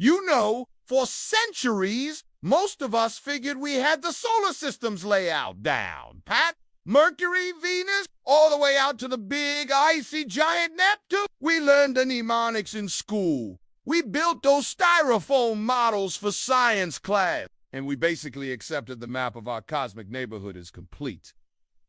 You know, for centuries, most of us figured we had the solar system's layout down. Pat, Mercury, Venus, all the way out to the big, icy giant Neptune. We learned the mnemonics in school. We built those styrofoam models for science class. And we basically accepted the map of our cosmic neighborhood as complete.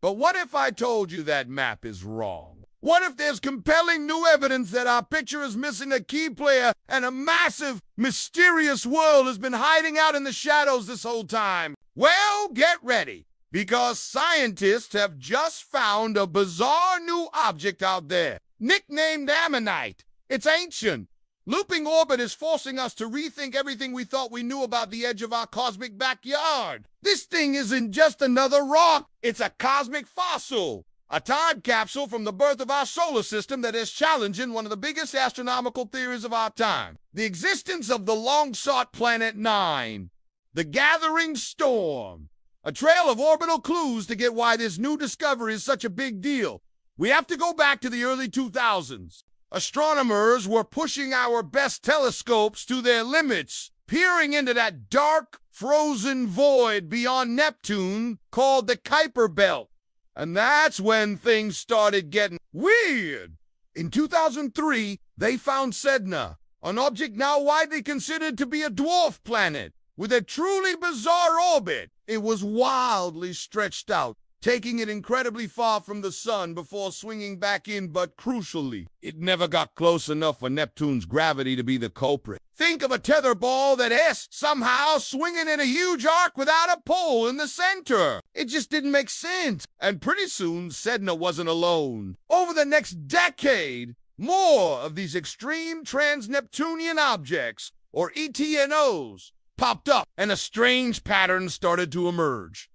But what if I told you that map is wrong? What if there's compelling new evidence that our picture is missing a key player and a massive, mysterious world has been hiding out in the shadows this whole time? Well, get ready, because scientists have just found a bizarre new object out there, nicknamed Ammonite. It's ancient. Looping orbit is forcing us to rethink everything we thought we knew about the edge of our cosmic backyard. This thing isn't just another rock, it's a cosmic fossil. A time capsule from the birth of our solar system that is challenging one of the biggest astronomical theories of our time the existence of the long sought Planet Nine, the gathering storm. A trail of orbital clues to get why this new discovery is such a big deal. We have to go back to the early 2000s. Astronomers were pushing our best telescopes to their limits, peering into that dark, frozen void beyond Neptune called the Kuiper Belt. And that's when things started getting weird. In 2003, they found Sedna, an object now widely considered to be a dwarf planet, with a truly bizarre orbit. It was wildly stretched out, taking it incredibly far from the sun before swinging back in, but crucially, it never got close enough for Neptune's gravity to be the culprit. Think of a tether ball that is somehow swinging in a huge arc without a pole in the center. It just didn't make sense. And pretty soon, Sedna wasn't alone. Over the next decade, more of these extreme trans-Neptunian objects, or ETNOs, popped up, and a strange pattern started to emerge.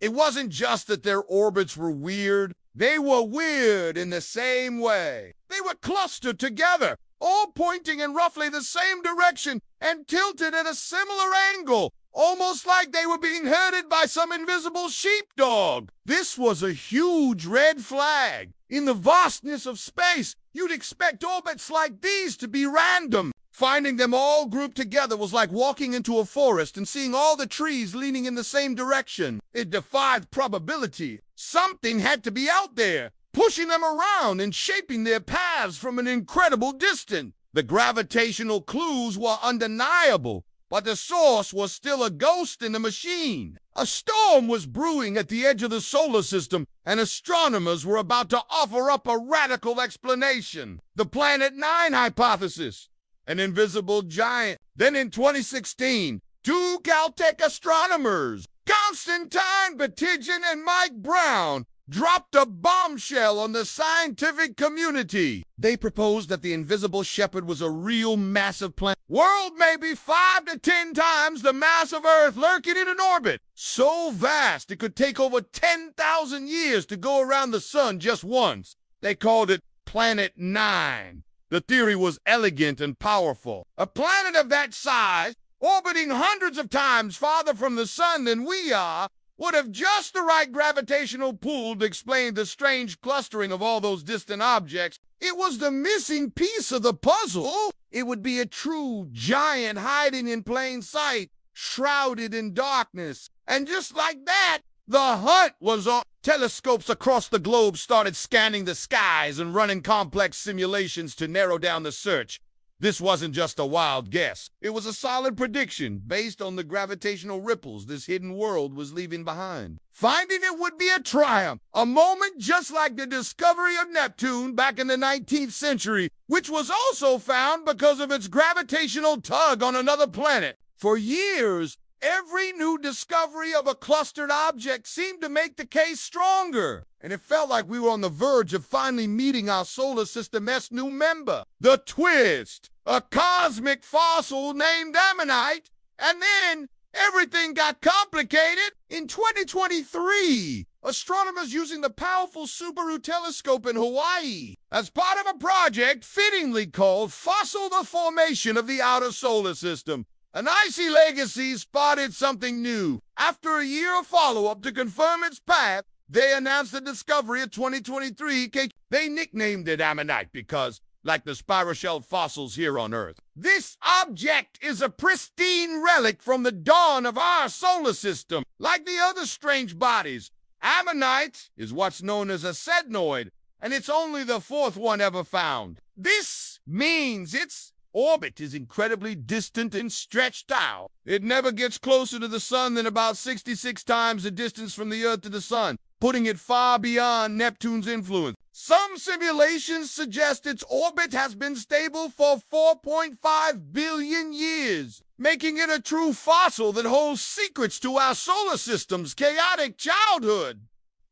It wasn't just that their orbits were weird, they were weird in the same way. They were clustered together, all pointing in roughly the same direction and tilted at a similar angle, almost like they were being herded by some invisible sheepdog. This was a huge red flag. In the vastness of space, you'd expect orbits like these to be random, Finding them all grouped together was like walking into a forest and seeing all the trees leaning in the same direction. It defied probability. Something had to be out there, pushing them around and shaping their paths from an incredible distance. The gravitational clues were undeniable, but the source was still a ghost in the machine. A storm was brewing at the edge of the solar system, and astronomers were about to offer up a radical explanation. The Planet Nine hypothesis an invisible giant. Then in 2016, two Caltech astronomers, Konstantin Batygin and Mike Brown, dropped a bombshell on the scientific community. They proposed that the invisible shepherd was a real massive planet. World maybe five to ten times the mass of Earth lurking in an orbit. So vast it could take over 10,000 years to go around the sun just once. They called it Planet Nine. The theory was elegant and powerful. A planet of that size, orbiting hundreds of times farther from the sun than we are, would have just the right gravitational pull to explain the strange clustering of all those distant objects. It was the missing piece of the puzzle. It would be a true giant hiding in plain sight, shrouded in darkness. And just like that, the hunt was on. Telescopes across the globe started scanning the skies and running complex simulations to narrow down the search. This wasn't just a wild guess. It was a solid prediction based on the gravitational ripples this hidden world was leaving behind. Finding it would be a triumph, a moment just like the discovery of Neptune back in the 19th century, which was also found because of its gravitational tug on another planet. For years, Every new discovery of a clustered object seemed to make the case stronger, and it felt like we were on the verge of finally meeting our solar system's new member. The twist! A cosmic fossil named Ammonite, and then everything got complicated. In 2023, astronomers using the powerful Subaru telescope in Hawaii as part of a project fittingly called Fossil the Formation of the Outer Solar System an icy legacy spotted something new. After a year of follow-up to confirm its path, they announced the discovery of 2023 K. They nicknamed it Ammonite because like the spirochel fossils here on Earth. This object is a pristine relic from the dawn of our solar system. Like the other strange bodies, Ammonite is what's known as a sednoid, and it's only the fourth one ever found. This means its orbit is incredibly distant and stretched out. It never gets closer to the sun than about 66 times the distance from the Earth to the sun, putting it far beyond Neptune's influence. Some simulations suggest its orbit has been stable for 4.5 billion years, making it a true fossil that holds secrets to our solar system's chaotic childhood.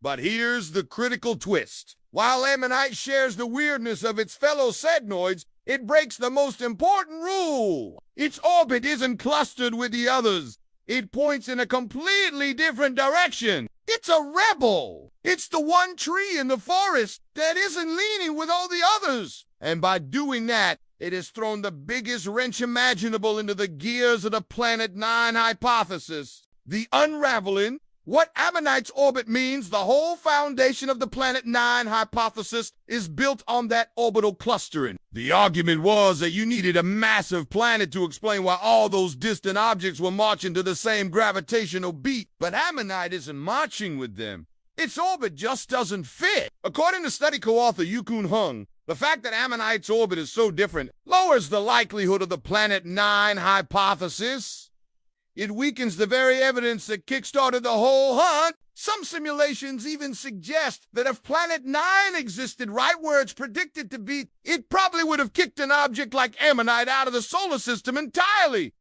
But here's the critical twist. While Ammonite shares the weirdness of its fellow sednoids, it breaks the most important rule. Its orbit isn't clustered with the others. It points in a completely different direction. It's a rebel. It's the one tree in the forest that isn't leaning with all the others. And by doing that, it has thrown the biggest wrench imaginable into the gears of the Planet Nine hypothesis. The unraveling what Ammonite's orbit means, the whole foundation of the Planet Nine hypothesis is built on that orbital clustering. The argument was that you needed a massive planet to explain why all those distant objects were marching to the same gravitational beat, but Ammonite isn't marching with them. Its orbit just doesn't fit. According to study co-author Yukun Huang, the fact that Ammonite's orbit is so different lowers the likelihood of the Planet Nine hypothesis. It weakens the very evidence that kickstarted the whole hunt. Some simulations even suggest that if Planet 9 existed right where it's predicted to be, it probably would have kicked an object like Ammonite out of the solar system entirely.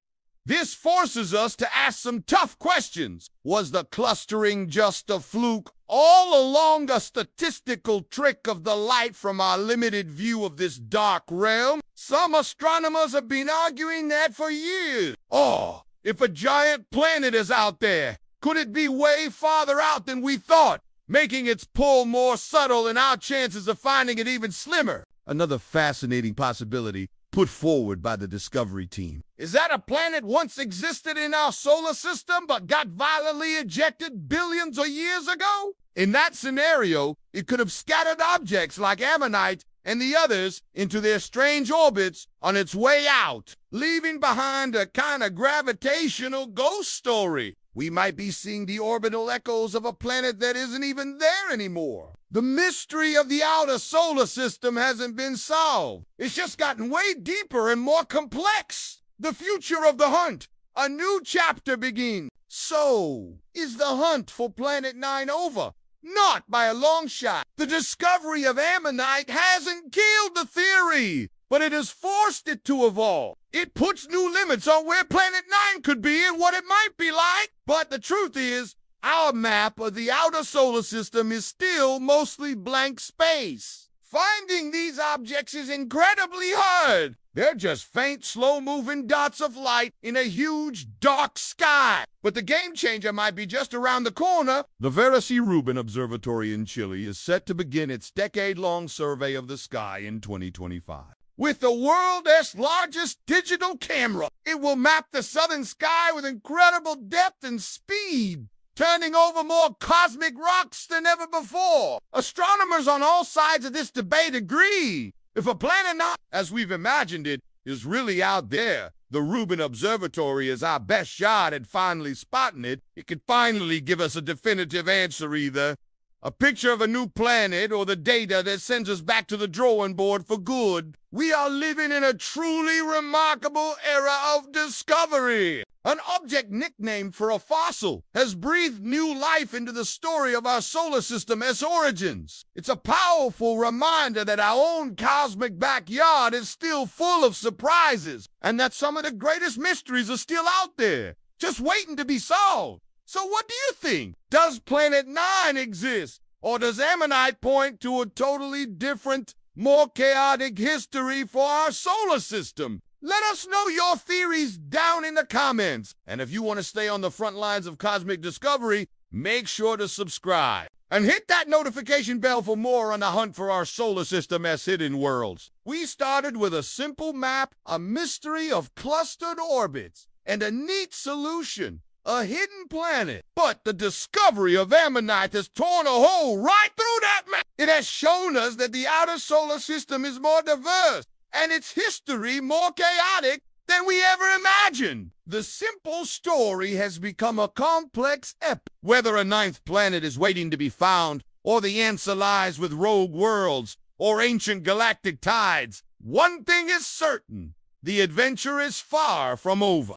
This forces us to ask some tough questions. Was the clustering just a fluke? All along a statistical trick of the light from our limited view of this dark realm? Some astronomers have been arguing that for years. Oh, if a giant planet is out there, could it be way farther out than we thought, making its pull more subtle and our chances of finding it even slimmer? Another fascinating possibility put forward by the Discovery team. Is that a planet once existed in our solar system but got violently ejected billions of years ago? In that scenario, it could have scattered objects like Ammonite and the others into their strange orbits on its way out, leaving behind a kind of gravitational ghost story. We might be seeing the orbital echoes of a planet that isn't even there anymore. The mystery of the outer solar system hasn't been solved. It's just gotten way deeper and more complex. The future of the hunt. A new chapter begins. So, is the hunt for Planet 9 over? Not by a long shot. The discovery of Ammonite hasn't killed the theory, but it has forced it to evolve. It puts new limits on where Planet 9 could be and what it might be like. But the truth is, our map of the outer solar system is still mostly blank space. Finding these objects is incredibly hard. They're just faint, slow-moving dots of light in a huge, dark sky. But the game changer might be just around the corner. The Vera C. Rubin Observatory in Chile is set to begin its decade-long survey of the sky in 2025. With the world's largest digital camera, it will map the southern sky with incredible depth and speed turning over more cosmic rocks than ever before. Astronomers on all sides of this debate agree if a planet not as we've imagined it is really out there, the Rubin Observatory is our best shot at finally spotting it. It could finally give us a definitive answer either a picture of a new planet or the data that sends us back to the drawing board for good. We are living in a truly remarkable era of discovery. An object nicknamed for a fossil has breathed new life into the story of our solar system as origins. It's a powerful reminder that our own cosmic backyard is still full of surprises and that some of the greatest mysteries are still out there, just waiting to be solved. So what do you think? Does Planet 9 exist? Or does Ammonite point to a totally different, more chaotic history for our solar system? Let us know your theories down in the comments. And if you want to stay on the front lines of cosmic discovery, make sure to subscribe. And hit that notification bell for more on the hunt for our solar system as hidden worlds. We started with a simple map, a mystery of clustered orbits, and a neat solution a hidden planet. But the discovery of Ammonite has torn a hole right through that map. It has shown us that the outer solar system is more diverse and its history more chaotic than we ever imagined. The simple story has become a complex epic. Whether a ninth planet is waiting to be found, or the answer lies with rogue worlds, or ancient galactic tides, one thing is certain. The adventure is far from over.